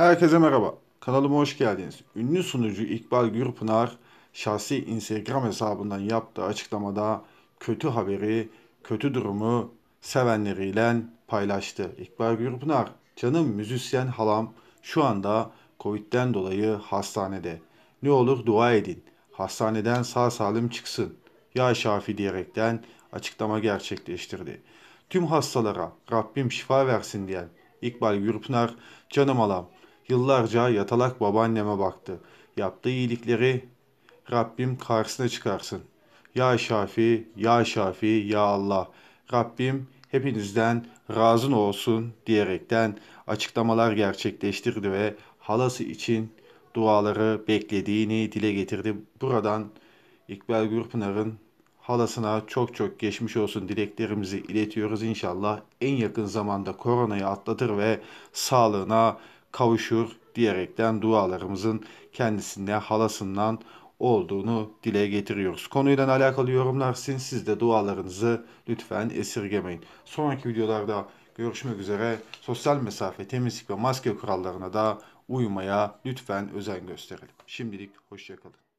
Herkese merhaba. Kanalıma hoş geldiniz. Ünlü sunucu İkbal Gürpınar şahsi Instagram hesabından yaptığı açıklamada kötü haberi, kötü durumu sevenleriyle paylaştı. İkbal Gürpınar, canım müzisyen halam şu anda Covid'den dolayı hastanede. Ne olur dua edin. Hastaneden sağ salim çıksın. Ya Şafi diyerekten açıklama gerçekleştirdi. Tüm hastalara Rabbim şifa versin diyen İkbal Gürpınar, canım alam, yıllarca yatalak babaanneme baktı. Yaptığı iyilikleri Rabbim karşısına çıkarsın. Ya Şafi, Ya Şafi, Ya Allah. Rabbim hepinizden razın olsun diyerekten açıklamalar gerçekleştirdi ve halası için duaları beklediğini dile getirdi. Buradan İkbal Gürpınar'ın halasına çok çok geçmiş olsun dileklerimizi iletiyoruz. İnşallah en yakın zamanda koronayı atlatır ve sağlığına kavuşur diyerekten dualarımızın kendisine halasından olduğunu dile getiriyoruz. Konuyla alakalı yorumlar sizin. Siz de dualarınızı lütfen esirgemeyin. Sonraki videolarda görüşmek üzere. Sosyal mesafe, temizlik ve maske kurallarına da uymaya lütfen özen gösterelim. Şimdilik hoşçakalın.